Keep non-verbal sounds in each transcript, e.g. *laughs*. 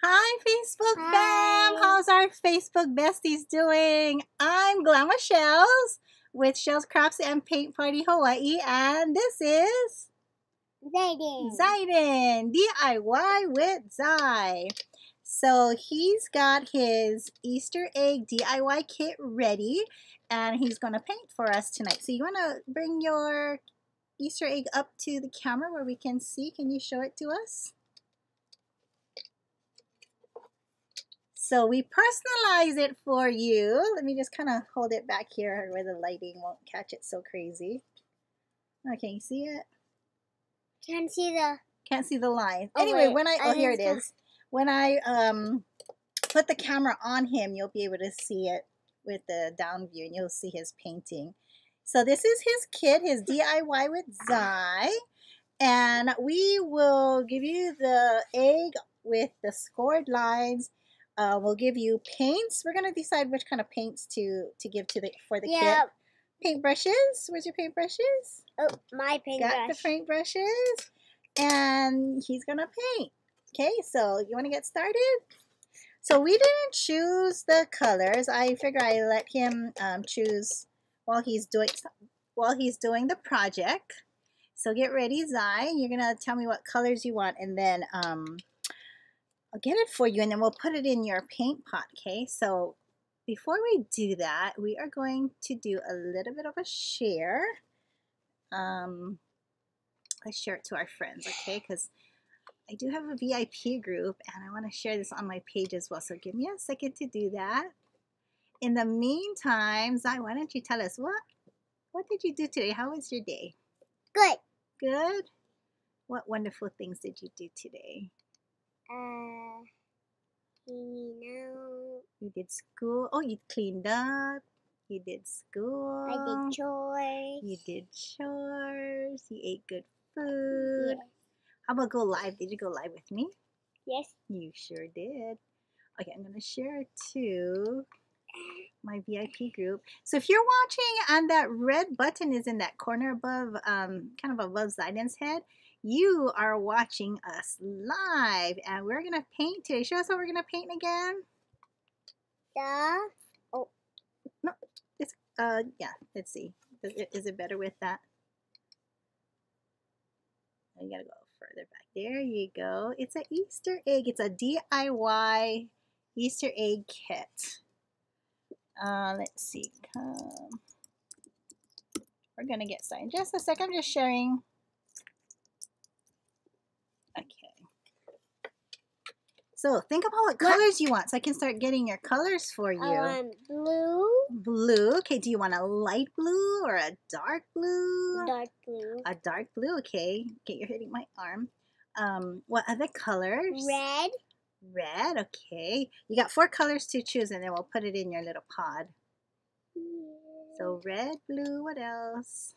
Hi, Facebook Hi. fam. How's our Facebook besties doing? I'm GlamMa Chellez with Shells Crafts and Paint Party Hawaii, and this is Xaiden. Xaiden DIY with Xai. So he's got his Easter egg DIY kit ready, and he's gonna paint for us tonight. So you wanna bring your Easter egg up to the camera where we can see? Can you show it to us? So we personalize it for you. Let me just kind of hold it back here where the lighting won't catch it so crazy. Okay, you see it? Can't see the. Can't see the line. Oh, anyway, wait, when I I oh here it is. When I um put the camera on him, you'll be able to see it with the down view, and you'll see his painting. So this is his kit, his DIY with Xai, and we will give you the egg with the scored lines. Uh, we'll give you paints. We're gonna decide which kind of paints to to give to the for the Yeah. Paintbrushes. Where's your paintbrushes? Oh, my paintbrush. got the paintbrushes and he's gonna paint okay so you want to get started so we didn't choose the colors i figure i let him um, choose while he's doing while he's doing the project so get ready zai you're gonna tell me what colors you want and then um, i'll get it for you and then we'll put it in your paint pot okay so before we do that we are going to do a little bit of a share um, let's share it to our friends, okay? Because I do have a VIP group and I want to share this on my page as well. So give me a second to do that. In the meantime, Xai, why don't you tell us what what did you do today? How was your day? Good. Good. What wonderful things did you do today? Uh, you know, You did school. Oh, you cleaned up. You did school. I did chores. You did chores. You ate good food. Yes. How about go live? Did you go live with me? Yes. You sure did. Okay, I'm gonna share it to my VIP group. So if you're watching and that red button is in that corner above, um, kind of above Xaiden's head, you are watching us live, and we're gonna paint today. Show us what we're gonna paint again. Yeah. Oh no. it's, uh, yeah. Let's see. Is it, better with that? You gotta go further back. There you go. It's an Easter egg. It's a DIY Easter egg kit. Uh, let's see. Come. We're gonna get started in just a sec. I'm just sharing. Okay. So think about what What? colors you want, so I can start getting your colors for you. I want blue, Blue. Okay, do you want a light blue or a dark blue? dark blue, A dark blue. Okay. Okay, you're hitting my arm. Um, what other colors? red, Red. Okay. You got four colors to choose, and then we'll put it in your little pod. So red, blue. What else?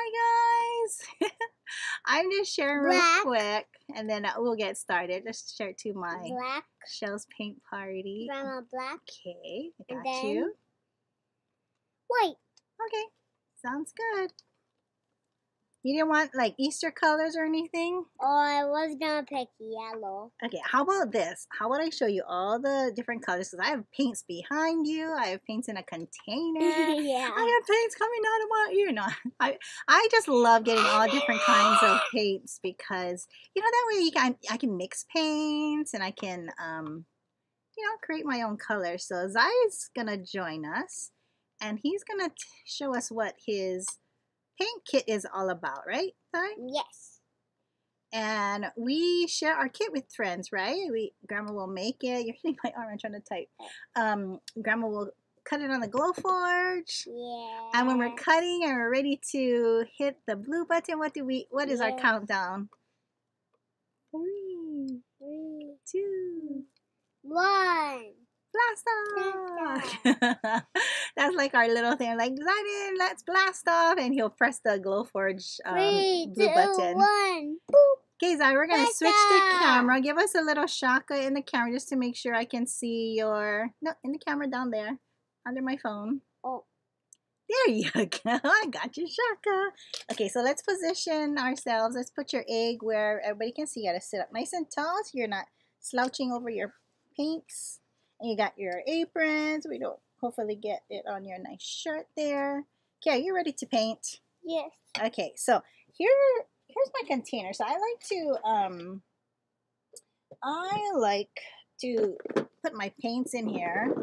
Hi guys. *laughs* I'm just sharing real Black. quick, and then uh, we'll get started. Just share to my black, Shells Paint Party. grandma black, Okay, I And got then- you. white. Okay, sounds good. You didn't want like Easter colors or anything? Oh, I was gonna pick yellow. Okay, how about this? How about I show you all the different colors? Because I have paints behind you. I have paints in a container. *laughs* yeah. I have paints coming out of my ear. No, *laughs* I I just love getting all different kinds of *gasps* paints because you know that way you can I can mix paints and I can um you know create my own colors. So Xai's gonna join us and he's gonna t- show us what his paint kit is all about, right? Yes. And we share our kit with friends, right? We grandma will make it. *laughs* You're hitting my arm. I'm trying to type. Um, grandma will cut it on the Glowforge. Yeah. And when we're cutting and we're ready to hit the blue button, what do we? What is our countdown? Three, Three, two, one. blast off! *laughs* That's like our little thing. Like Xaiden, let's blast off, and he'll press the Glowforge um, Three, blue two, button. one. Boop. Okay, Xai, we're gonna switch the camera. Give us a little shaka in the camera just to make sure I can see your no in the camera down there under my phone. Oh. There you *laughs* go. I got you, Shaka. Okay, so let's position ourselves. Let's put your egg where everybody can see. You gotta sit up nice and tall so you're not slouching over your paints. And you got your aprons. We don't hopefully get it on your nice shirt there. Okay, are you ready to paint? Yes. Okay, so here here's my container. So I like to um I like to put my paints in here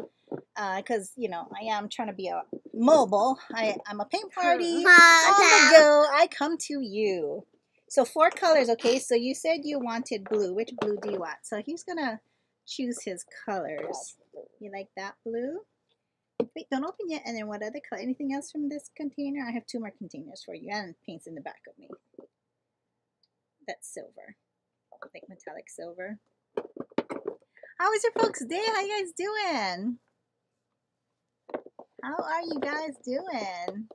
Uh because you know I am trying to be a mobile. I I'm a paint party on the go. I come to you. So four colors, okay? So you said you wanted blue. Which blue do you want? So he's gonna choose his colors. You like that blue? Wait, don't open yet. And then what other color? Anything else from this container? I have two more containers for you and paints in the back of me. That's silver. Like metallic silver. How was your folks' day? How you guys doing? How are you guys doing?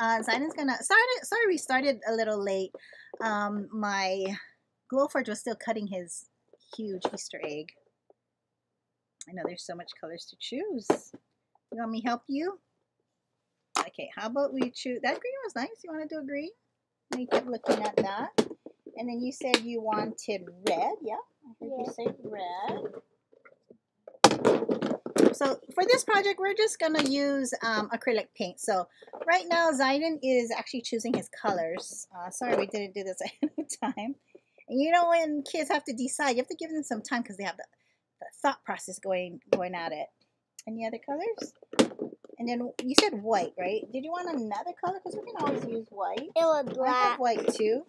Uh, Zion's gonna started. Sorry, we started a little late. Um, my Glowforge was still cutting his huge Easter egg. I know there's so much colors to choose. You want me help you? Okay, how about we choose that green was nice. You want to do a green? We kept looking at that. And then you said you wanted red. Yeah, I heard Yeah. you say red. So for this project, we're just gonna use um, acrylic paint. So right now, Xaiden is actually choosing his colors. Uh, sorry, we didn't do this *laughs* ahead of time. And you know when kids have to decide, you have to give them some time because they have the thought process going going at it. Any other colors? And then you said white, right? Did you want another color? Because we can always use white. It was I have black. white too.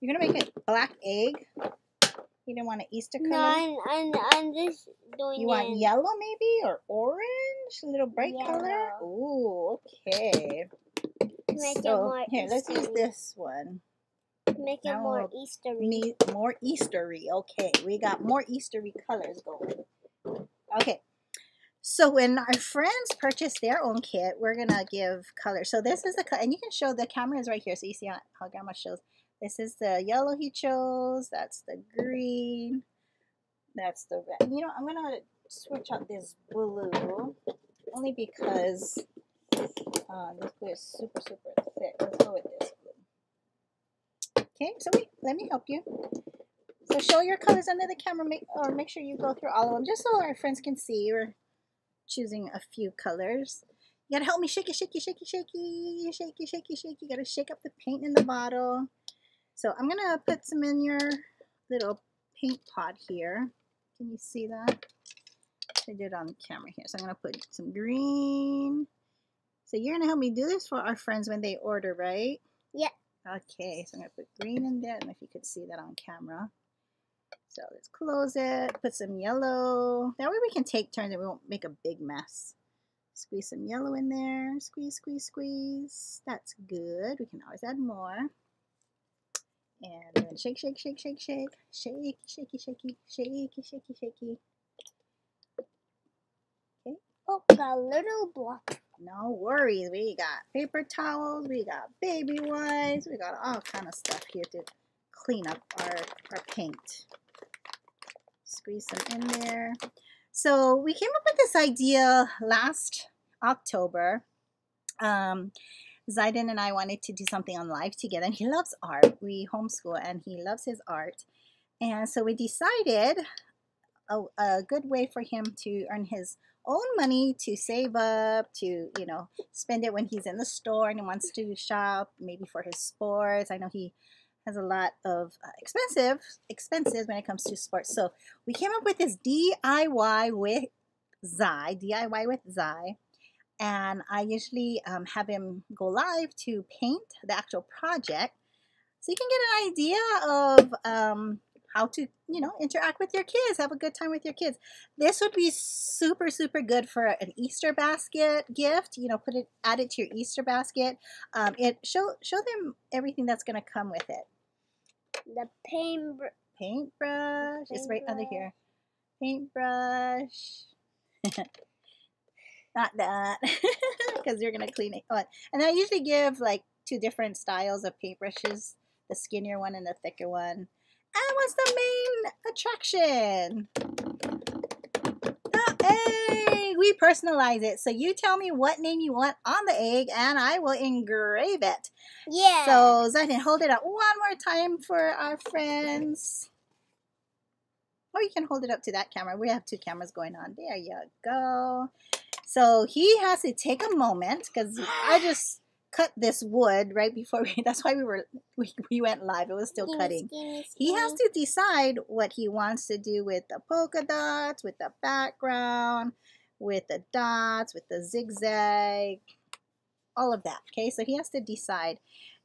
You're gonna make a black egg. You don't want an Easter color. No, I'm, I'm, I'm just doing You want yellow maybe or orange? A little bright color? Yellow. Ooh, okay. Make it so here, let's use this one. Make it Now more Eastery. Me more Eastery. Okay, we got more Eastery colors going. Okay. So when our friends purchase their own kit, we're gonna give color. So this is the color, and you can show the camera is right here, so you see how, Grandma shows. This is the yellow he chose. That's the green. That's the red. You know, I'm gonna switch out this blue only because uh, this blue is super super thick. Let's go with this. Okay, so wait, let me help you. So show your colors under the camera, make, or make sure you go through all of them, just so our friends can see. We're choosing a few colors. You gotta help me shake it, shaky, shaky, shaky, shaky, shaky, shaky. You gotta shake up the paint in the bottle. So I'm gonna put some in your little paint pot here. Can you see that? I did it on camera here. So I'm gonna put some green. So you're gonna help me do this for our friends when they order, right? Yeah. Okay, so I'm gonna put green in there. I don't know if you could see that on camera. So let's close it. Put some yellow. That way we can take turns and we won't make a big mess. Squeeze some yellow in there. Squeeze, squeeze, squeeze. That's good. We can always add more. And then shake, shake, shake, shake, shake. Shake, shaky, shaky, shaky, shaky, shaky. Oh, got a little block. No worries. We got paper towels. We got baby wipes. We got all kind of stuff here to clean up our, our paint. Squeeze some in there. So we came up with this idea last October. Um, Xaiden and I wanted to do something on live together. And he loves art. We homeschool and he loves his art. And so we decided a, a good way for him to earn his own money to save up to you know spend it when he's in the store and he wants to shop maybe for his sports. I know he has a lot of uh, expensive expenses when it comes to sports. So we came up with this diy with Xai diy with Xai. And i usually um, have him go live to paint the actual project. So you can get an idea of um, how to you know interact with your kids have a good time with your kids. This would be super super good for an easter basket gift you know put it add it to your easter basket. Um, it show show them everything that's going to come with it. The paint. br- paintbrush it's right under Paintbrush. here. paintbrush. *laughs* Not that *laughs* because you're going to clean it on and i usually give like two different styles of paintbrushes the skinnier one and the thicker one and what's the main attraction? The egg! we personalize it? So you tell me what name you want on the egg and I will engrave it. Yeah. So Xaiden, hold it up one more time for our friends. Or you can hold it up to that camera. We have two cameras going on. There you go. So he has to take a moment because I just cut this wood right before we, *laughs* that's why we were, we, we went live. It was still Skinny, cutting. skinny, He has to decide what he wants to do with the polka dots, with the background, with the dots, with the zigzag, all of that. Okay, so he has to decide.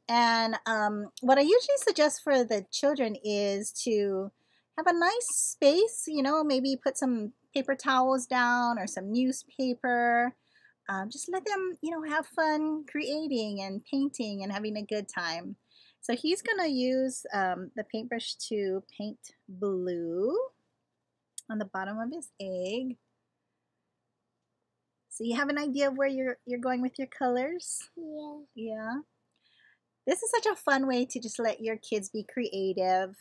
And um, what I usually suggest for the children is to have a nice space, you know, maybe put some paper towels down or some newspaper. Um, just let them, you know, have fun creating and painting and having a good time. So he's going to use um, the paintbrush to paint blue on the bottom of his egg. So you have an idea of where you're you're going with your colors? Yeah. Yeah. This is such a fun way to just let your kids be creative.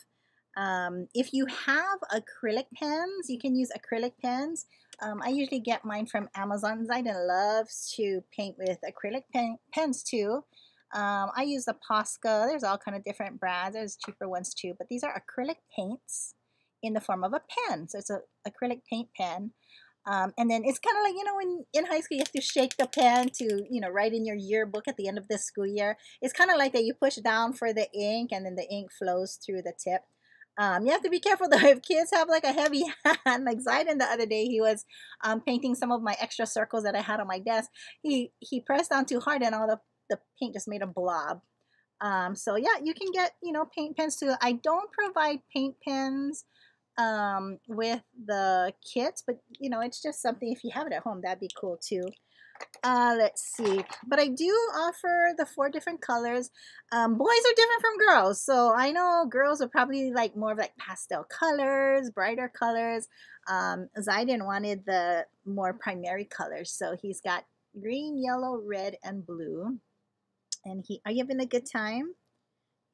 Um, if you have acrylic pens, you can use acrylic pens. Um, I usually get mine from Amazon. Xaiden loves to paint with acrylic pen, pens too. Um, I use the Posca. There's all kind of different brands. There's cheaper ones too, but these are acrylic paints in the form of a pen. So it's an acrylic paint pen. Um, and then it's kind of like, you know, when in high school you have to shake the pen to, you know, write in your yearbook at the end of the school year. It's kind of like that you push down for the ink and then the ink flows through the tip. Um, you have to be careful though *laughs* if kids have like a heavy *laughs* hand. Like Xaiden the other day, he was um, painting some of my extra circles that I had on my desk. He he pressed down too hard and all the, the paint just made a blob. Um, so yeah, you can get, you know, paint pens too. I don't provide paint pens um, with the kits, but you know, it's just something if you have it at home, that'd be cool too. Uh, let's see, but I do offer the four different colors. Um, boys are different from girls, so I know girls are probably like more of like pastel colors, brighter colors. Um, Xaiden wanted the more primary colors, so he's got green, yellow, red, and blue. And he, are you having a good time?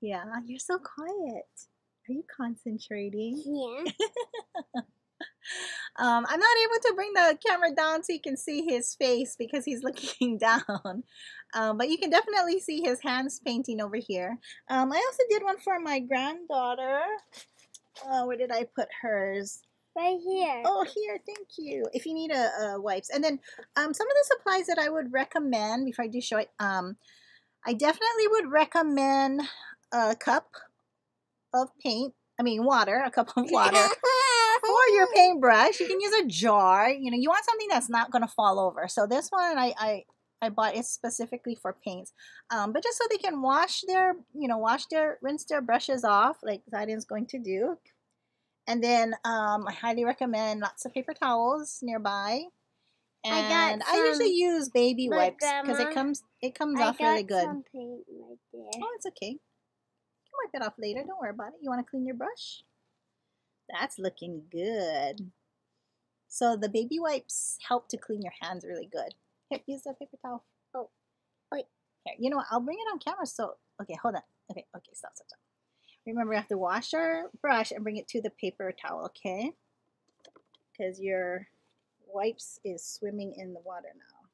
Yeah, you're so quiet. Are you concentrating? Yeah. *laughs* Um, I'm not able to bring the camera down so you can see his face because he's *laughs* looking down. Um, but you can definitely see his hands painting over here. Um, I also did one for my granddaughter. Uh, where did I put hers? Right here. Oh, here, thank you. If you need a, a wipes. And then um, some of the supplies that I would recommend before I do show it, um, I definitely would recommend a cup of paint. I mean, water, a cup of water. *laughs* for your *laughs* paintbrush. You can use a jar. You know, you want something that's not going to fall over. So this one I, I, I bought is specifically for paints. Um, but just so they can wash their, you know, wash their, rinse their brushes off like Xaiden's going to do. And then um, I highly recommend lots of paper towels nearby. I got And I, usually use baby wipes because it comes it comes I off really good. right. Oh, it's okay. You can wipe it off later. Don't worry about it. You want to clean your brush? That's looking good. So the baby wipes help to clean your hands really good. Here, use the paper towel. Oh, oh, wait. Here, you know what? I'll bring it on camera. So, okay, hold on. Okay, okay, stop, stop, stop. Remember, we have to wash our brush and bring it to the paper towel, okay? Because your wipes is swimming in the water now.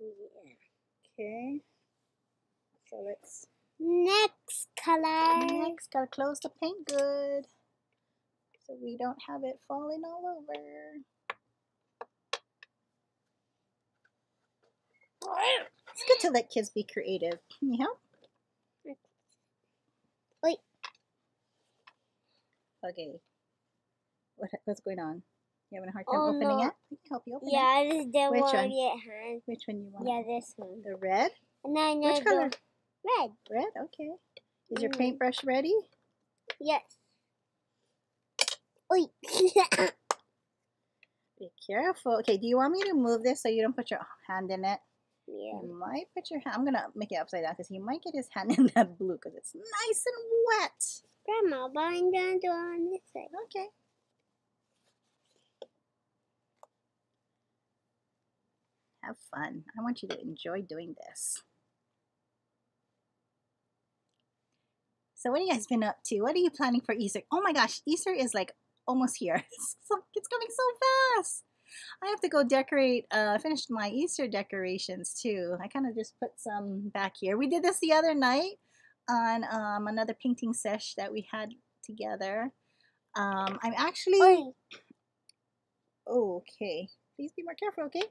Yeah. Okay. So let's Next color. Next, gotta close the paint good so we don't have it falling all over. It's good to let kids be creative. Can you help? Wait. Okay. What, what's going on? You having a hard time Oh, opening no. it? I can help you open it. Yeah, this the Which one one? get hand. Which one you want? Yeah, this one. The red? And I know Which color? the red. Red? Okay. Is your Mm. paintbrush ready? Yes. Oi. *coughs* Be careful. Okay, do you want me to move this so you don't put your hand in it? yeah. You might put your hand. I'm gonna make it upside down because he might get his hand *laughs* in that blue because it's nice and wet. Grandma, but I'm gonna do it on this side. Okay. Have fun. I want you to enjoy doing this. So, what have you guys been up to? What are you planning for Easter? Oh my gosh, Easter is like almost here. *laughs* It's, so, it's coming so fast. I have to go decorate, uh, finish my Easter decorations too. I kind of just put some back here. We did this the other night on um, another painting sesh that we had together. Um, I'm actually, Oi. okay, please be more careful, okay?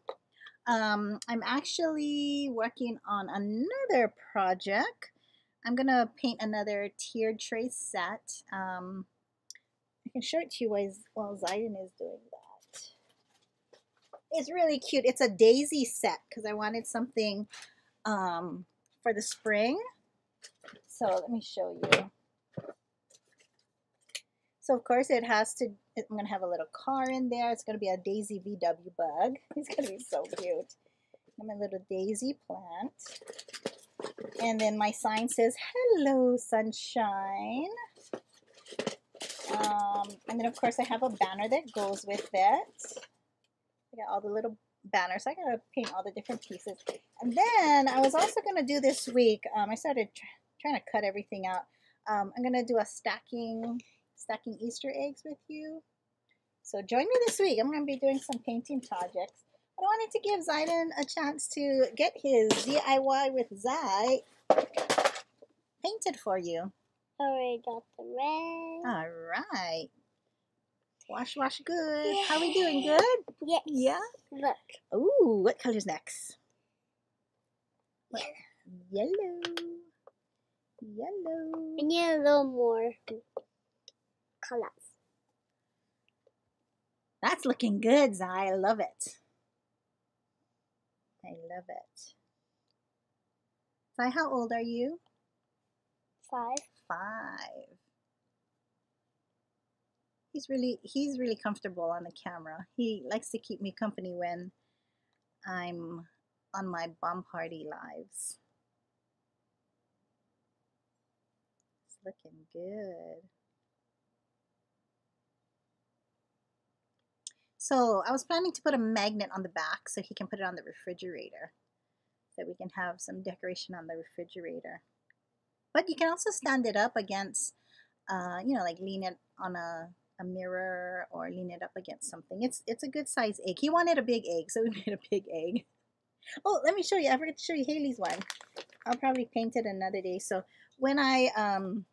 Um, I'm actually working on another project. I'm gonna paint another tiered tray set. Um, I can show it to you while, while Xaiden is doing that. It's really cute. It's a daisy set because I wanted something um, for the spring. So let me show you. So of course it has to, I'm going to have a little car in there. It's going to be a daisy VW bug. *laughs* It's going to be so cute. And my little daisy plant. And then my sign says, hello sunshine. Um, and then of course I have a banner that goes with it. I got all the little banners. I gotta paint all the different pieces. And then I was also gonna do this week. Um, I started tr trying to cut everything out. Um, I'm gonna do a stacking stacking Easter eggs with you. So join me this week. I'm gonna be doing some painting projects. I wanted to give Xaiden a chance to get his DIY with Xai painted for you. Already got the red. All right. Wash, wash good. How we doing? Good? Yes. Yeah? Look. Ooh, what color's next? What? Yellow. Yellow. I need a little more colors. That's looking good, Xai. I love it. I love it. Xai, how old are you? Five. Five. He's really he's really comfortable on the camera. He likes to keep me company when I'm on my bomb party lives. It's looking good. So I was planning to put a magnet on the back so he can put it on the refrigerator. So we can have some decoration on the refrigerator. But you can also stand it up against, uh, you know, like lean it on a, a mirror or lean it up against something. It's it's a good size egg. He wanted a big egg, so *laughs* we made a big egg. Oh, let me show you. I forgot to show you Haley's one. I'll probably paint it another day. So when I um,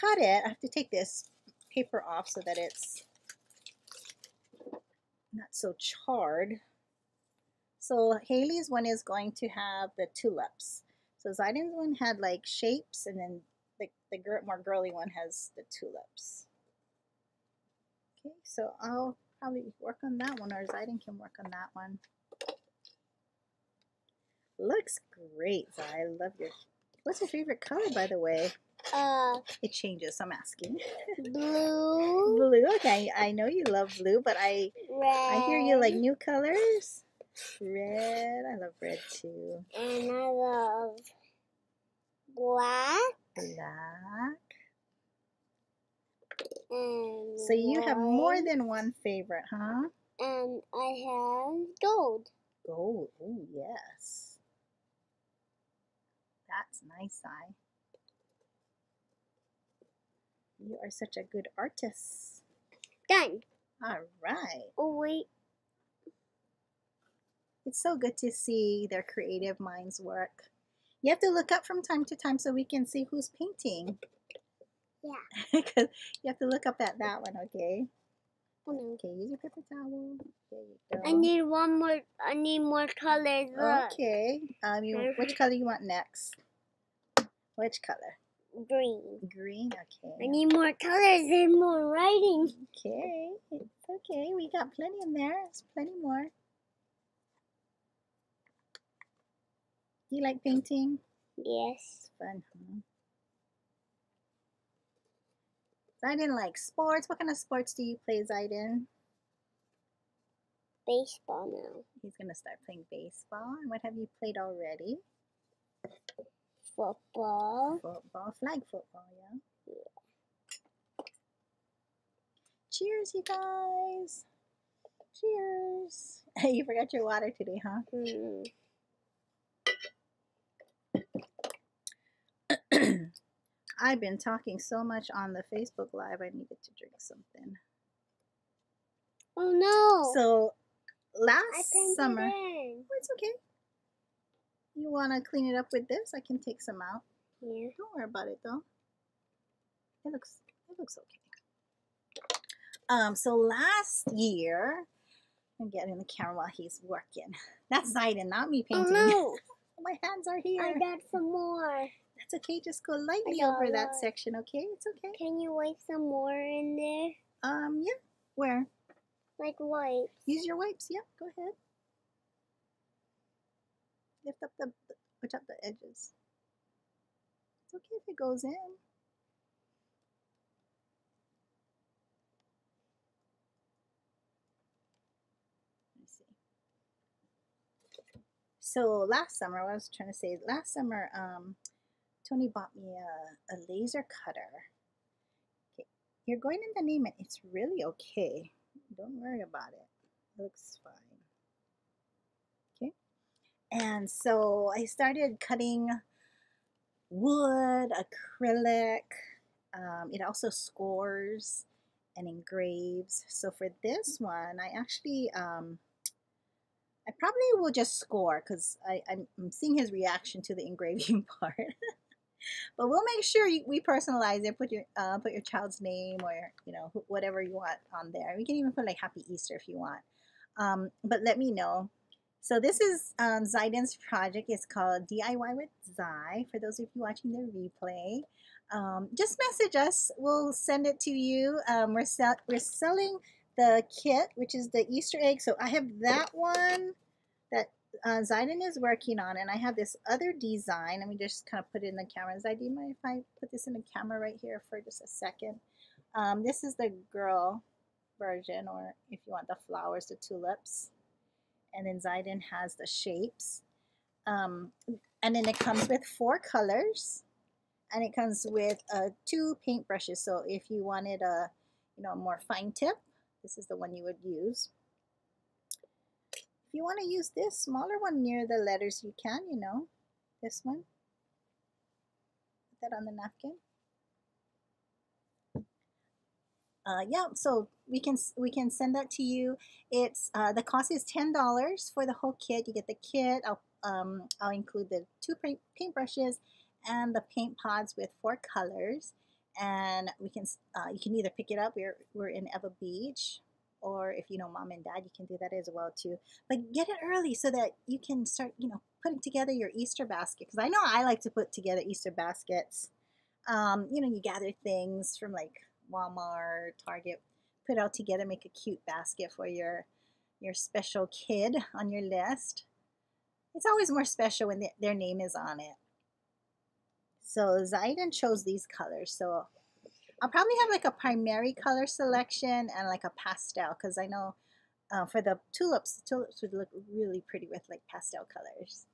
cut it, I have to take this paper off so that it's not so charred. So Haley's one is going to have the tulips. So Xaiden's one had like shapes, and then the, the more girly one has the tulips. Okay, so I'll probably work on that one, or Xaiden can work on that one. Looks great, Xai. I love your. What's your favorite color, by the way? Uh, *laughs* It changes. I'm asking. blue, blue. Okay, I know you love blue, but I red. I hear you like new colors. Red. I love red too. And I love black Black. and. So you have more than one favorite, huh? And I have gold. Gold. Oh, yes. That's nice, Eye. You are such a good artist. Done. All right. Oh wait. It's so good to see their creative minds work. You have to look up from time to time so we can see who's painting. Yeah. *laughs* Because you have to look up at that one, okay? Oh. Okay, use your paper towel. There you go. I need one more. I need more colors. Look. Okay. Um, you, which color you want next? Which color? Green. Green. Okay. I need more colors and more writing. Okay. It's okay. We got plenty in there. There's plenty more. Do you like painting? Yes. It's fun, huh? Xaiden likes sports. What kind of sports do you play, Xaiden? Baseball now. He's gonna start playing baseball. And what have you played already? Football. Football, flag football, yeah. Cheers, you guys. Cheers. *laughs* you forgot your water today, huh? Hmm. *clears throat* I've been talking so much on the Facebook Live, I needed to drink something. Oh no. So last summer, in. oh, it's okay. You want to clean it up with this? I can take some out. Yeah. Don't worry about it though. It looks it looks okay. Um, so last year, I'm getting the camera while he's working. *laughs* That's Xaiden, not me painting. Oh painting. no. *laughs* My hands are here. I got some more. That's okay. Just go lightly over that lot. section. Okay, it's okay. Can you wipe some more in there? Um, yeah. Where? Like white. Use your wipes. Yeah, go ahead. Lift up the, push up the edges. It's okay if it goes in. So last summer, I was trying to say, last summer, um, Tony bought me a, a laser cutter. Okay, you're going in the name, and it's really okay. Don't worry about it. It looks fine. And so I started cutting wood, acrylic. Um, it also scores and engraves. So for this one, I actually, um, I probably will just score because I'm I'm seeing his reaction to the *laughs* engraving part. but we'll make sure you, we personalize it. Put your uh, put your child's name or you know whatever you want on there. We can even put like Happy Easter if you want. Um, but let me know. So this is um, project. It's called DIY with Zai. For those of you watching the replay, um, just message us. We'll send it to you. Um, we're sell- we're selling the kit, which is the Easter egg. So I have that one that uh, is working on, and I have this other design. Let me just kind of put it in the camera. You mind if I put this in the camera right here for just a second? Um, this is the girl version, or if you want the flowers, the tulips. And then Xaiden has the shapes. Um, and then it comes with four colors. And it comes with uh, two paint brushes. So if you wanted a, you know, more fine tip, this is the one you would use. If you want to use this smaller one near the letters, you can, you know, this one. Put that on the napkin. Uh, yeah, so we can we can send that to you. It's uh, the cost is ten dollars for the whole kit. You get the kit. I'll um, I'll include the two paint paintbrushes and the paint pods with four colors. And we can uh, you can either pick it up. We're we're in Ewa Beach, or if you know mom and dad, you can do that as well too. But get it early so that you can start you know putting together your Easter basket. Because I know I like to put together Easter baskets. Um, you know, you gather things from like Walmart, Target, it all together, make a cute basket for your your special kid on your list. It's always more special when th- their name is on it. So Xaiden chose these colors. So I'll probably have like a primary color selection and like a pastel because I know uh, for the tulips, the tulips would look really pretty with like pastel colors.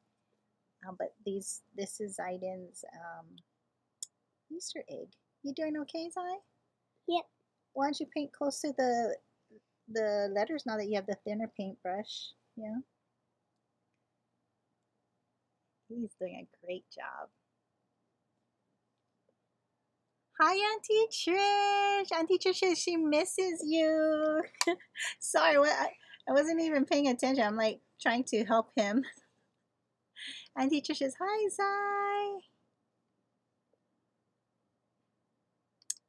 Um, but these, this is Xaiden's um, Easter egg. You doing okay, Xai? Yep. Why don't you paint close to the the letters now that you have the thinner paintbrush? Yeah. He's doing a great job. Hi, Auntie Trish. Auntie Trish says she misses you. *laughs* Sorry, I wasn't even paying attention. I'm like trying to help him. *laughs* Auntie Trish says, Hi, Xai.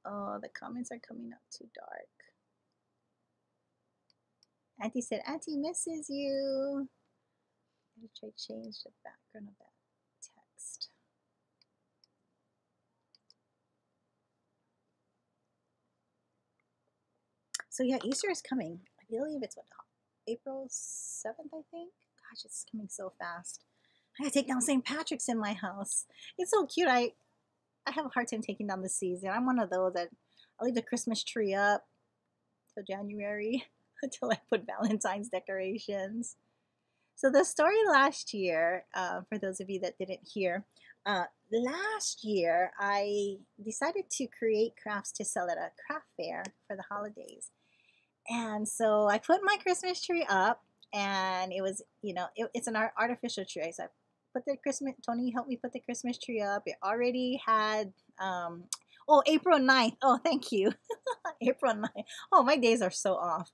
Oh, the comments are coming up too dark. Auntie said, Auntie misses you. I'm going to try change the background of that text. So yeah, Easter is coming. I believe it's what April seventh, I think. Gosh, it's coming so fast. I gotta take down St. Patrick's in my house. It's so cute. I I have a hard time taking down the season. I'm one of those that I'll leave the Christmas tree up till January *laughs* until I put Valentine's decorations. So the story last year, uh, for those of you that didn't hear, uh, last year I decided to create crafts to sell at a craft fair for the holidays. And so I put my Christmas tree up, and it was, you know, it, it's an artificial tree. So I put the Christmas, Tony helped me put the Christmas tree up. It already had, um, oh, April 9th. Oh, thank you. *laughs* April 9th. Oh, my days are so off.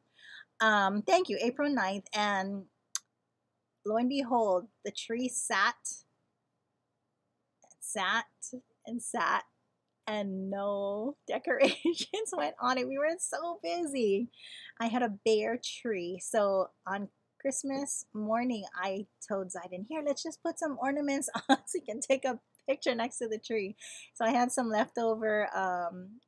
Um, thank you, April 9th. And lo and behold, the tree sat, sat, and sat, and no *laughs* decorations *laughs* went on it. We were so busy. I had a bare tree. So on Christmas morning, I told Xaiden, here, let's just put some ornaments *laughs* on so you can take a picture next to the tree. So I had some leftover um,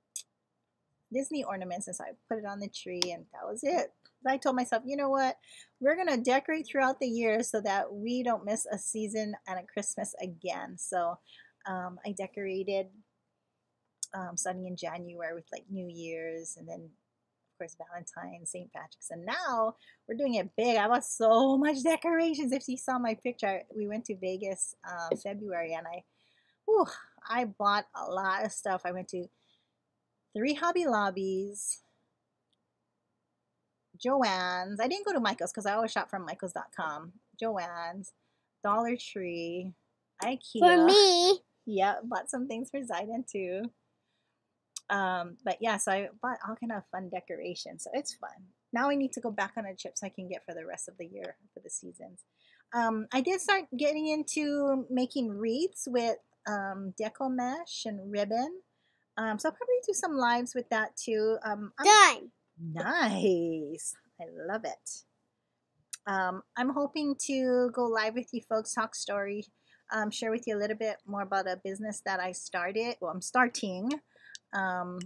Disney ornaments, and so I put it on the tree, and that was it. But I told myself, you know what? We're going to decorate throughout the year so that we don't miss a season and a Christmas again. So um, I decorated um, starting in January with like New Year's and then, of course, Valentine's, St. Patrick's. And now we're doing it big. I bought so much decorations. If you saw my picture, we went to Vegas uh, February and I, whew, I bought a lot of stuff. I went to three Hobby Lobbies, Joann's. I didn't go to Michael's because I always shop from Michaels.com. Joann's, Dollar Tree, IKEA. For me. Yeah, bought some things for Xaiden too. Um, but yeah, so I bought all kind of fun decorations. So it's fun. Now I need to go back on a trip so I can get for the rest of the year for the seasons. Um, I did start getting into making wreaths with um, deco mesh and ribbon. Um, so I'll probably do some lives with that too. Um, I'm, Done. Nice. I love it. Um, I'm hoping to go live with you folks, talk story, um, share with you a little bit more about a business that I started. Well, I'm starting. Um,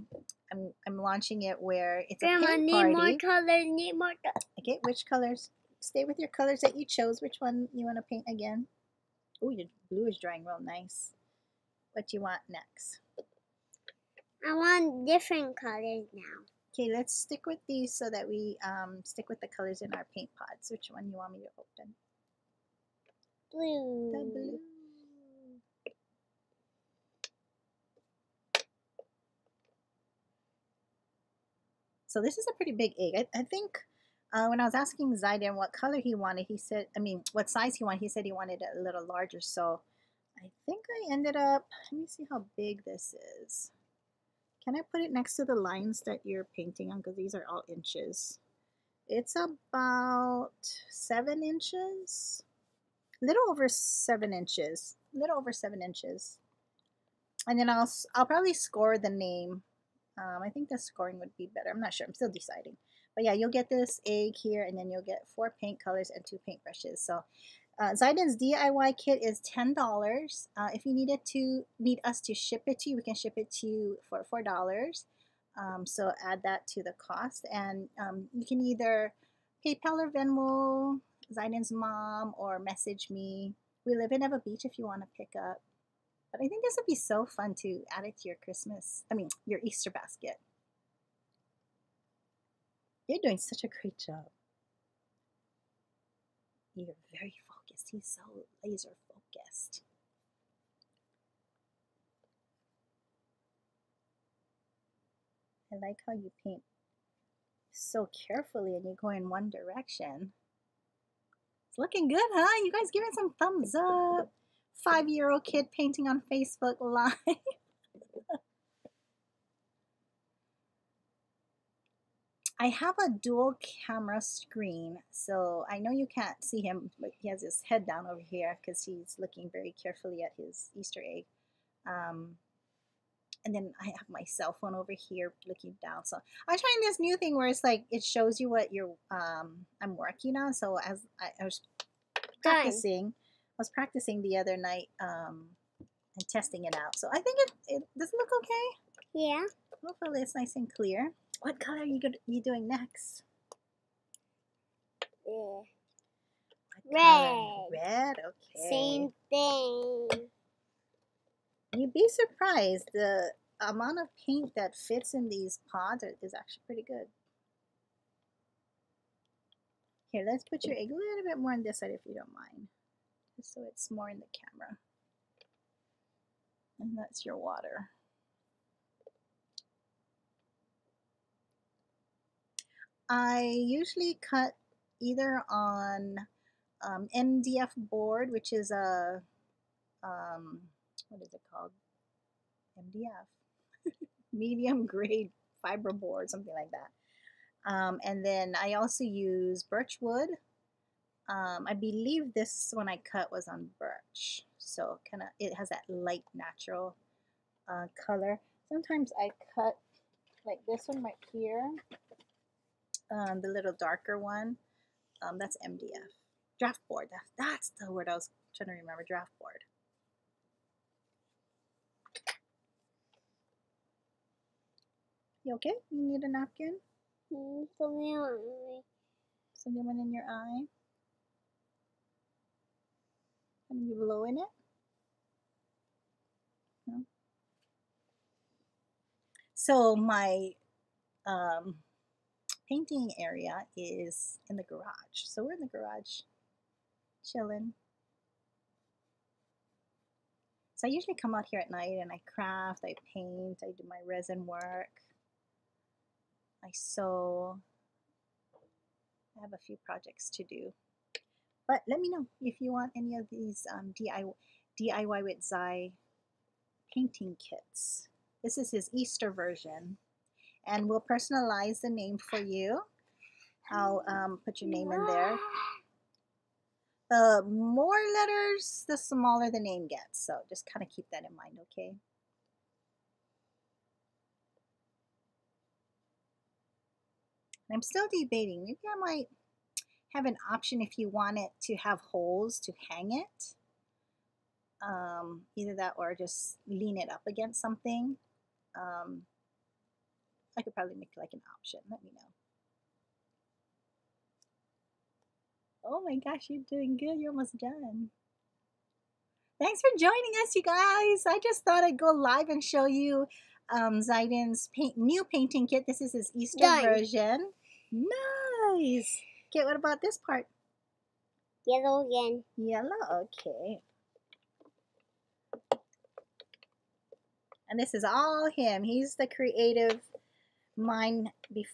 I'm, I'm launching it where it's a Grandma, paint need party. more colors, need more colors. Okay, which colors? Stay with your colors that you chose. Which one you want to paint again? Oh, your blue is drying real nice. What do you want next? I want different colors now. Okay, let's stick with these so that we um, stick with the colors in our paint pods. Which one you want me to open? Blue. The blue. So this is a pretty big egg. I, I think uh, when I was asking Xaiden what color he wanted, he said, I mean, what size he wanted, he said he wanted it a little larger. So I think I ended up, let me see how big this is. Can I put it next to the lines that you're painting on? Because these are all inches. It's about seven inches. Little over seven inches. Little over seven inches. And then I'll, I'll probably score the name. Um, I think the scoring would be better. I'm not sure. I'm still deciding. But yeah, you'll get this egg here, and then you'll get four paint colors and two paintbrushes. So uh, DIY kit is ten dollars. Uh, if you needed to need us to ship it to you, we can ship it to you for four dollars. Um, so add that to the cost, and um, you can either PayPal or Venmo Xaiden's mom or message me. We live in Ewa Beach if you want to pick up. But I think this would be so fun to add it to your Christmas, I mean, your Easter basket. You're doing such a great job. You're very focused. He's so laser focused. I like how you paint so carefully and you go in one direction. It's looking good, huh? You guys giving some thumbs up. Five year old kid painting on Facebook Live. *laughs* I have a dual camera screen, so I know you can't see him, but he has his head down over here because he's looking very carefully at his Easter egg. Um, and then I have my cell phone over here looking down. So I'm trying this new thing where it's like it shows you what you're um I'm working on. So as I, I was practicing, I was practicing the other night um and testing it out. So I think it, it does it look okay. Yeah. Hopefully it's nice and clear. What color are you you doing next? yeah. Red. Red. Okay. Same thing. You'd be surprised the amount of paint that fits in these pods are, is actually pretty good. Here, let's put your egg a little bit more on this side if you don't mind. So it's more in the camera. And that's your water. I usually cut either on um, MDF board, which is a um, what is it called? MDF, *laughs* medium grade fiber board, something like that. Um, and then I also use birch wood. Um, I believe this one I cut was on birch. So kind of, it has that light natural uh, color. Sometimes I cut like this one right here, um, the little darker one. Um, that's MDF. Draft board. That, that's the word I was trying to remember. Draft board. You okay? You need a napkin? Hmm, something on me. Something in your eye? Can you blow in it? So my um, painting area is in the garage. So we're in the garage chilling. So I usually come out here at night and I craft, I paint, I do my resin work, I sew. I have a few projects to do. But let me know if you want any of these um, DIY, DIY with Xai painting kits. This is his Easter version. And we'll personalize the name for you. I'll um, put your name in there. The more letters, the smaller the name gets. So just kind of keep that in mind, okay? I'm still debating. Maybe I might have an option if you want it to have holes to hang it. Um, either that or just lean it up against something. Um, I could probably make like an option. Let me know. Oh my gosh, you're doing good. You're almost done. Thanks for joining us, you guys. I just thought I'd go live and show you um, Xaiden's paint, new painting kit. This is his Easter Done. version. Nice. Okay, what about this part? Yellow again. Yellow, okay. And this is all him. He's the creative mind bef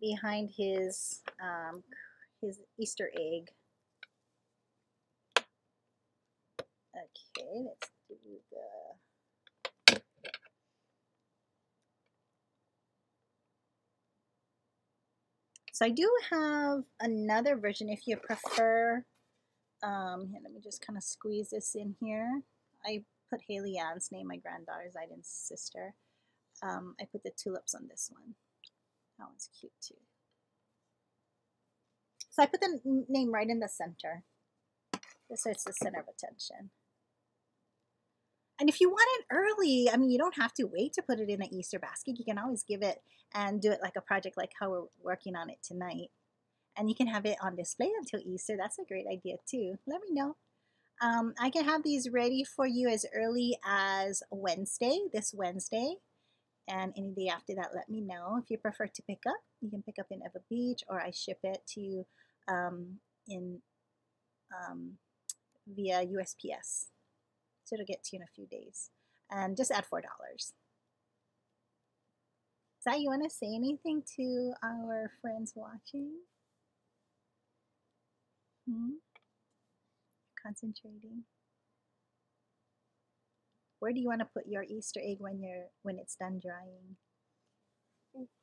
behind his um, his Easter egg. Okay, let's do the So I do have another version if you prefer. Um, here, let me just kind of squeeze this in here. I put Haley Ann's name, my granddaughter, Xaiden's sister. Um, I put the tulips on this one. That one's cute too. So I put the name right in the center. So it's the center of attention. And if you want it early, I mean, you don't have to wait to put it in an Easter basket. You can always give it and do it like a project like how we're working on it tonight. And you can have it on display until Easter. That's a great idea too. Let me know. Um, I can have these ready for you as early as Wednesday, this Wednesday. And any day after that, let me know. If you prefer to pick up, you can pick up in Ewa Beach or I ship it to you um, in um, via USPS. So it'll get to you in a few days. And just add $4. Xai, you want to say anything to our friends watching? Hmm? Concentrating. Where do you want to put your Easter egg when you're when it's done drying?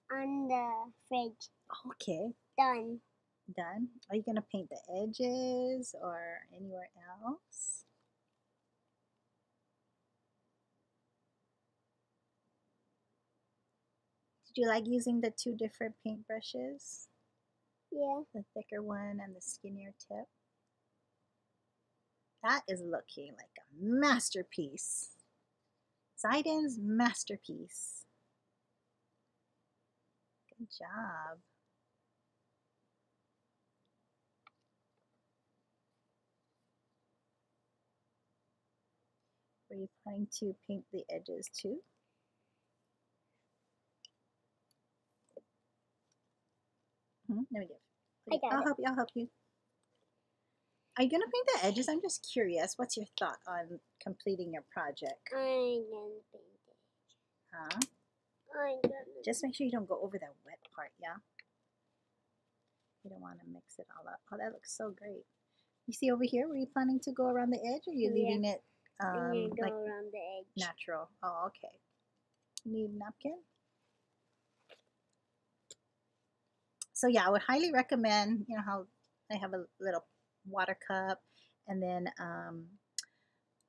On the fridge. Okay, Done. done. Are you gonna paint the edges or anywhere else? Did you like using the two different paintbrushes? Yeah. the thicker one and the skinnier tip. That is looking like a masterpiece. Xaiden's masterpiece. Good job. Were you planning to paint the edges too? Hmm, let me give. I got I'll it. help you. I'll help you. Are you gonna paint the edges? I'm just curious. What's your thought on completing your project? I'm gonna paint it. Huh? I'm gonna. Just make sure you don't go over that wet part, yeah? You don't want to mix it all up. Oh, that looks so great. You see over here, were you planning to go around the edge or you Yeah. leaving it I'm um, like around the edge. natural? Oh, okay. Need a napkin? So yeah, I would highly recommend, you know, how I have a little water cup and then um,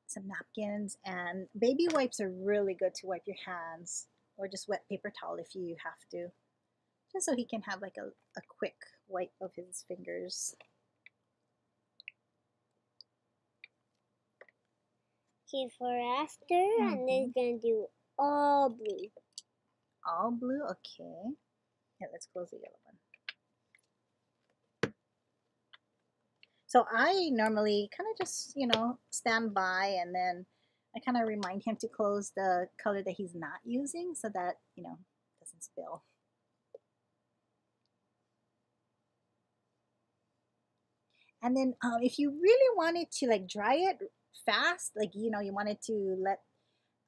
some napkins and baby wipes are really good to wipe your hands or just wet paper towel if you have to. Just so he can have like a, a quick wipe of his fingers. Okay, for after, and then gonna do all blue. All blue, okay. Yeah, let's close the yellow one. So I normally kind of just, you know, stand by and then I kind of remind him to close the color that he's not using so that, you know, doesn't spill. And then um, if you really wanted to like dry it fast, like, you know, you wanted to let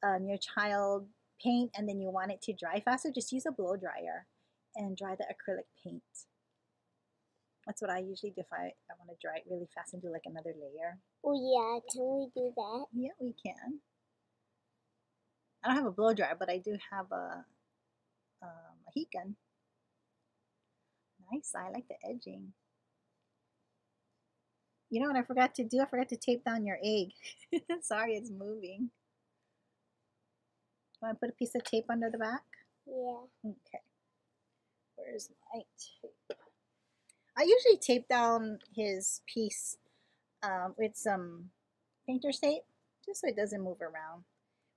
um, your child paint and then you want it to dry faster, just use a blow dryer and dry the acrylic paint. That's what I usually do if I, I want to dry it really fast and do like another layer. Oh yeah, can we do that? Yeah, we can. I don't have a blow dryer, but I do have a, um, a heat gun. Nice, I like the edging. You know what I forgot to do? I forgot to tape down your egg. *laughs* Sorry, it's moving. Want to put a piece of tape under the back? Yeah. Okay. Where's my tape? I usually tape down his piece um, with some painter's tape, just so it doesn't move around.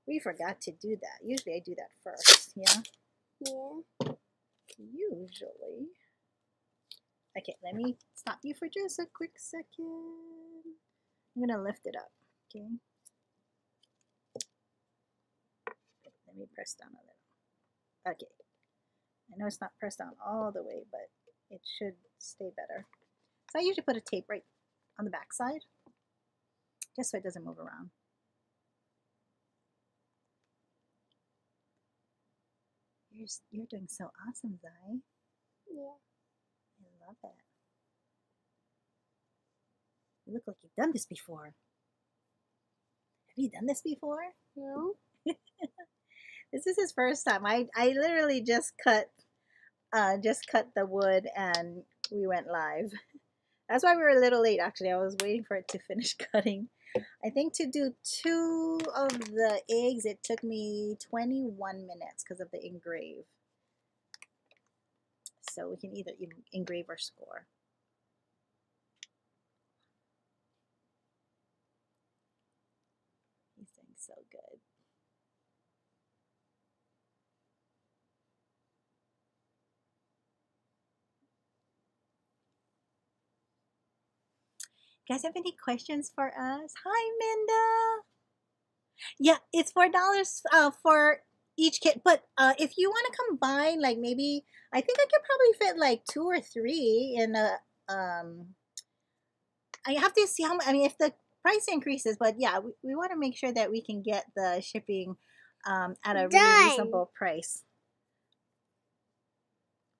We forgot to do that. Usually I do that first, yeah? Yeah. Usually. Okay, let me stop you for just a quick second. I'm going to lift it up, okay? Let me press down a little. Okay. I know it's not pressed down all the way, but it should stay better. So I usually put a tape right on the back side, just so it doesn't move around. You're, you're doing so awesome, Xai. Yeah. I love it. You look like you've done this before. Have you done this before? No. *laughs* This is his first time. I, I literally just cut uh, just cut the wood and we went live. *laughs* That's why we were a little late actually. I was waiting for it to finish *laughs* cutting. I think to do two of the eggs it took me 21 minutes because of the engrave. So we can either engrave or score. He's doing so good. You guys have any questions for us? Hi, Minda. Yeah, it's four dollars uh, for each kit. But uh, if you want to combine, like maybe I think I could probably fit like two or three in a. Um, I have to see how much. I mean, if the price increases, but yeah, we, we want to make sure that we can get the shipping um, at a really reasonable price.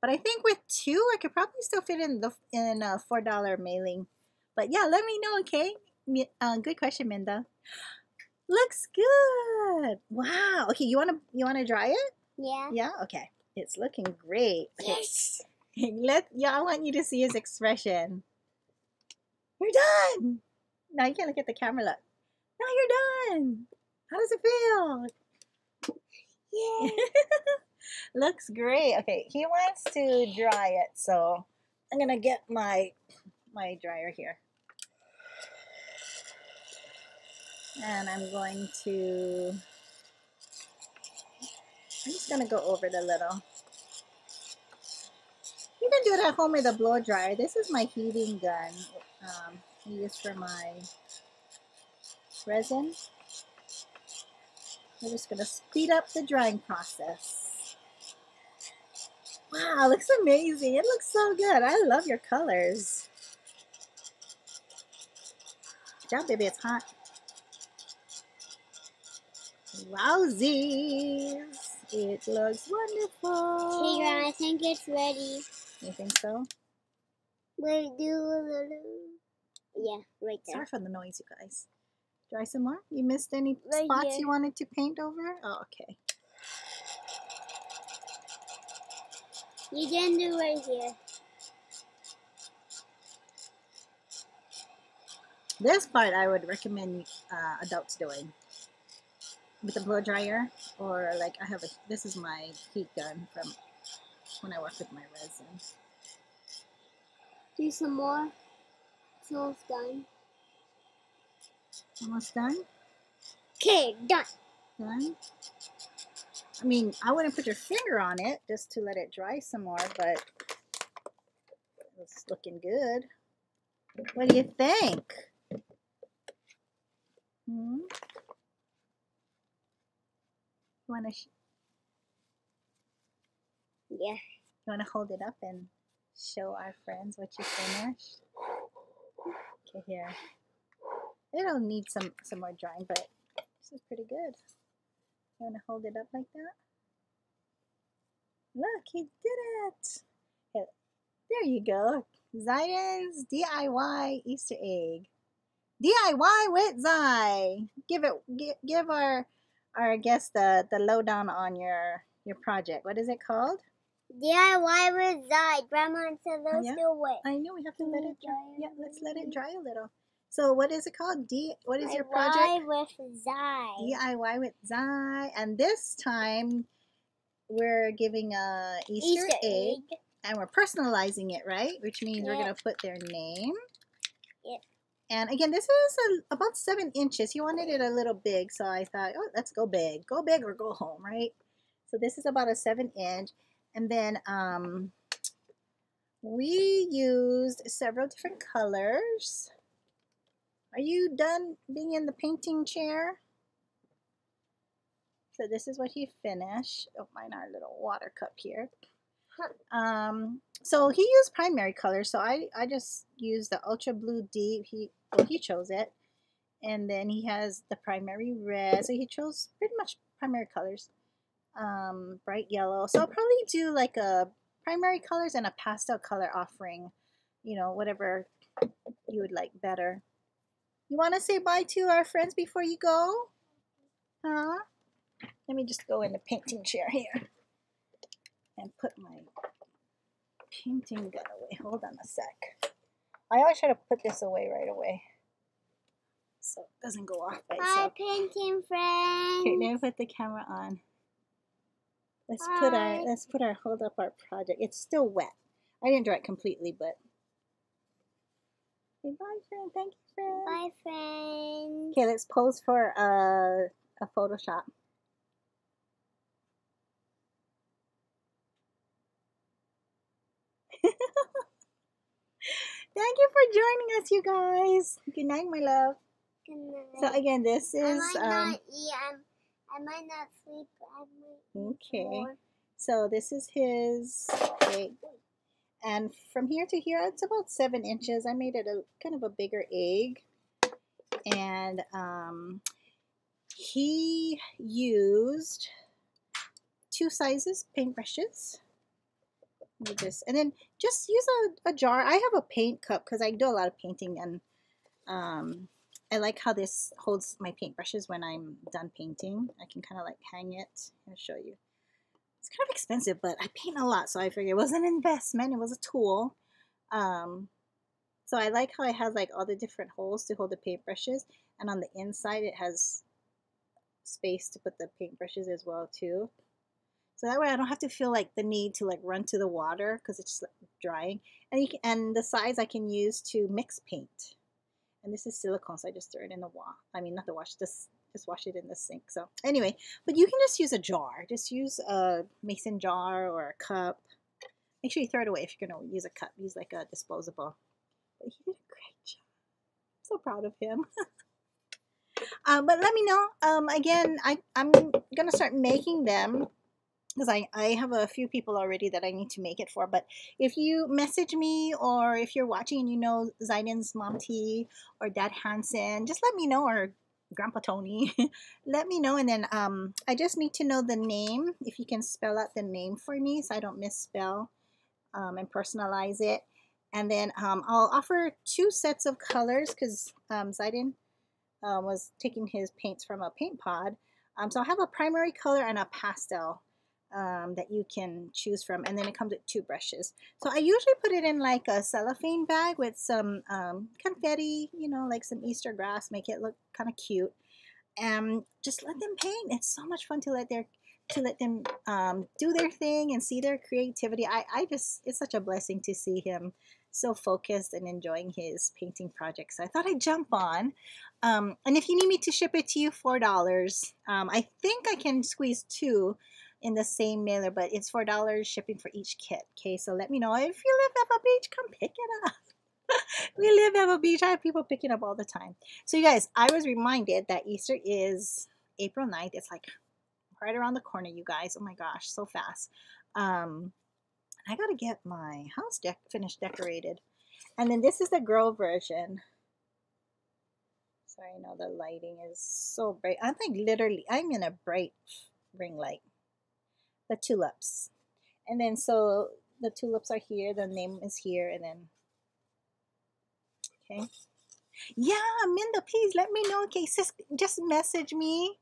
But I think with two, I could probably still fit in the in a four dollar mailing. But yeah, let me know, okay? Uh, good question, Minda. Looks good. Wow. Okay, you wanna you wanna dry it? Yeah. Yeah. Okay. It's looking great. Okay. Yes. *laughs* Let yeah, I want you to see his expression. You're done. Now you can look at the camera. Look. Now you're done. How does it feel? Yeah. *laughs* Looks great. Okay, he wants to dry it, so I'm gonna get my my dryer here. And I'm going to I'm just gonna go over it a little. You can do it at home with a blow dryer. This is my heating gun. Um, I use for my resin. We're just gonna speed up the drying process. Wow, looks amazing. It looks so good. I love your colors. Good job, baby. It's hot. Wowzies. It looks wonderful. Hey, Grandma, I think it's ready. You think so? Wait, do a little. Yeah, right there. Sorry for the noise, you guys. Dry some more? You missed any Right spots here. you wanted to paint over? Oh, okay. You can do right here. This part I would recommend uh, adults doing with a blow dryer or like I have a this is my heat gun from when I work with my resin. Do some more. It's almost done. Almost done? Okay, done. Done? I mean, I wouldn't put your finger on it just to let it dry some more, but it's looking good. What do you think? Hmm? You want to Yeah. you want to hold it up and show our friends what you finished? Okay, here. It'll need some some more drying, but this is pretty good. You want to hold it up like that? Look, he did it. Here, There you go. Xaiden's DIY Easter egg. DIY with Xai. Give it. Give, give our our guest the the lowdown on your your project. What is it called? DIY reside. Grandma said those yeah? still wet. I know we have to let it dry. Yeah, let's let it dry a little. So what is it called? D. What is your project? DIY with Xai. DIY with Xai. And this time we're giving a Easter, Easter egg, egg. and we're personalizing it, right? Which means we're gonna put their name. And again, this is a, about seven inches. He wanted it a little big, so I thought, oh, let's go big. Go big or go home, right? So this is about a seven inch. And then um, we used several different colors. Are you done being in the painting chair? So this is what he finished. Oh, mine our little water cup here. Um, so he used primary colors, so I, I just used the Ultra Blue Deep. He well, he chose it. And then he has the primary red. So he chose pretty much primary colors. Um, bright yellow. So I'll probably do like a primary colors and a pastel color offering. You know, whatever you would like better. You want to say bye to our friends before you go? Huh? Let me just go in the painting chair here and put my painting gun away. Hold on a sec. I always try to put this away right away so it doesn't go off by Hi, itself. painting Okay, friends. now put the camera on. Let's put our let's put our hold up our project. It's still wet. I didn't dry it completely, but okay, bye friend. Thank you, friend. Bye, friends. Okay, let's pose for a a Photoshop. *laughs* Thank you for joining us, you guys. Good night, my love. Good night. So again, this is. I might um, not eat. I'm, I might not sleep. I might Okay. more. so this is his egg, and from here to here, it's about seven inches. I made it a kind of a bigger egg, and um, he used two sizes paintbrushes. With this, and then just use a, a jar. I have a paint cup because I do a lot of painting, and um, I like how this holds my paintbrushes when I'm done painting. I can kind of like hang it. I'll show you. It's kind of expensive, but I paint a lot, so I figured it was an investment. It was a tool. Um, so I like how it has like all the different holes to hold the paintbrushes, and on the inside it has space to put the paintbrushes as well too. So that way I don't have to feel like the need to like run to the water because it's drying. And can, and the size I can use to mix paint. And this is silicone, so I just throw it in the wash. I mean, not the wash, just just wash it in the sink. So anyway, but you can just use a jar. Just use a mason jar or a cup. Make sure you throw it away if you're gonna use a cup. Use like a disposable. But he did a great job. I'm so proud of him. um, *laughs* but let me know. Um, again, I I'm gonna start making them because I, I have a few people already that I need to make it for. But if you message me or if you're watching and you know Xaiden's mom T or Dad Hansen, just let me know or Grandpa Tony, *laughs* let me know. And then um, I just need to know the name. If you can spell out the name for me so I don't misspell um, and personalize it. And then um, I'll offer two sets of colors because um, Zaiden um, was taking his paints from a paint pod. Um, so I'll have a primary color and a pastel um, that you can choose from. And then it comes with two brushes. So I usually put it in like a cellophane bag with some um, confetti, you know, like some Easter grass, make it look kind of cute. And just let them paint. It's so much fun to let their to let them um, do their thing and see their creativity. I, I just, it's such a blessing to see him so focused and enjoying his painting projects. I thought I'd jump on. Um, and if you need me to ship it to you, $4. Um, I think I can squeeze two in the same mailer, but it's $4 shipping for each kit. Okay, so let me know. If you live at a beach, come pick it up. *laughs* we live at a beach. I have people picking up all the time. So you guys, I was reminded that Easter is April 9th. It's like right around the corner, you guys. Oh my gosh, so fast. Um, I gotta get my house deck finished decorated. And then this is the girl version. Sorry, I know the lighting is so bright. I'm like literally, I'm in a bright ring light. The tulips. And then so the tulips are here, the name is here, and then okay. Yeah, Minda, please let me know. Okay, sis, just message me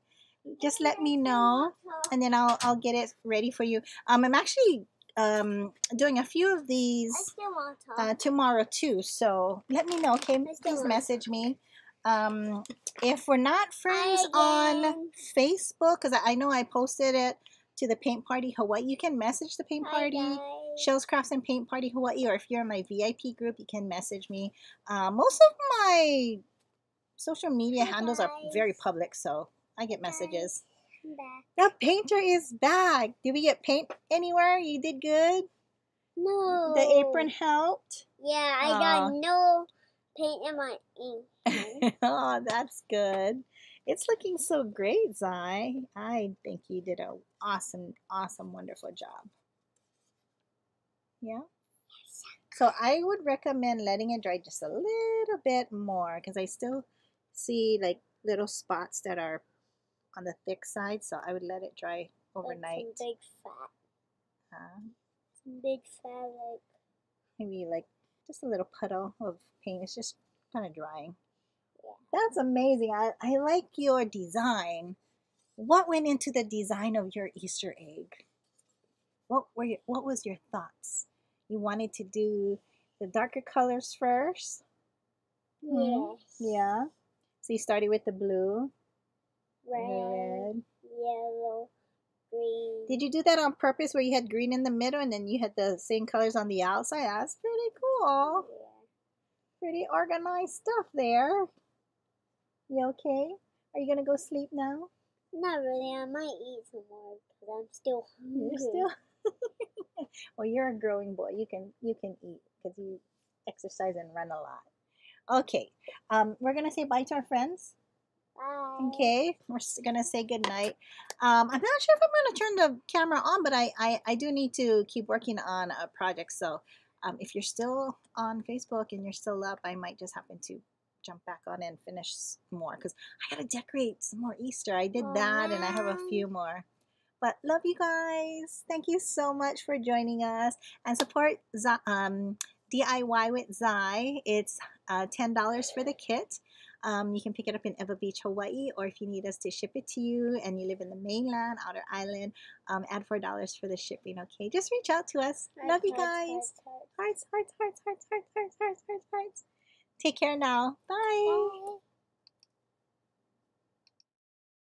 just let me know and then I'll, I'll get it ready for you. Um, I'm actually um, doing a few of these uh, tomorrow too. So let me know, okay? Please message me. Um, if we're not friends on Facebook, because I know I posted it to the Paint Party Hawaii, you can message the Paint Party, Shells Crafts and Paint Party Hawaii, or if you're in my VIP group, you can message me. Uh, most of my social media handles are very public, so I get messages. The painter is back. Did we get paint anywhere? You did good? No. The apron helped? Yeah, I Aww. got no paint in my ink. *laughs* oh, that's good. It's looking so great, Xai. I think you did an awesome, awesome, wonderful job. Yeah? So I would recommend letting it dry just a little bit more because I still see like little spots that are on the thick side, so I would let it dry overnight. Like big fat. Huh? Some big fat, like. Maybe like just a little puddle of paint. It's just kind of drying. That's amazing. I, I like your design. What went into the design of your Easter egg? What were your, what was your thoughts? You wanted to do the darker colors first? Yes. Mm-hmm. Yeah. So you started with the blue red, red, yellow, green. Did you do that on purpose where you had green in the middle and then you had the same colors on the outside? That's pretty cool. Yeah. Pretty organized stuff there. You okay? Are you gonna go sleep now? Not really. I might eat some more because I'm still hungry. You're still. *laughs* well, you're a growing boy. You can you can eat because you exercise and run a lot. Okay. Um, we're gonna say bye to our friends. Bye. Okay, we're gonna say good night. Um, I'm not sure if I'm gonna turn the camera on, but I, I, I do need to keep working on a project. So um, if you're still on Facebook and you're still up, I might just happen to jump back on and finish more because I gotta decorate some more Easter. I did that and I have a few more. But love you guys. Thank you so much for joining us and support um, DIY with Xai. It's uh, $10 for the kit. Um, you can pick it up in Ewa Beach, Hawaii, or if you need us to ship it to you and you live in the mainland, outer island, um, add $4 for the shipping, okay? Just reach out to us. Hearts, Love you guys. Hearts, hearts, hearts, hearts, hearts, hearts, hearts, hearts, hearts. Take care now. Bye. Bye.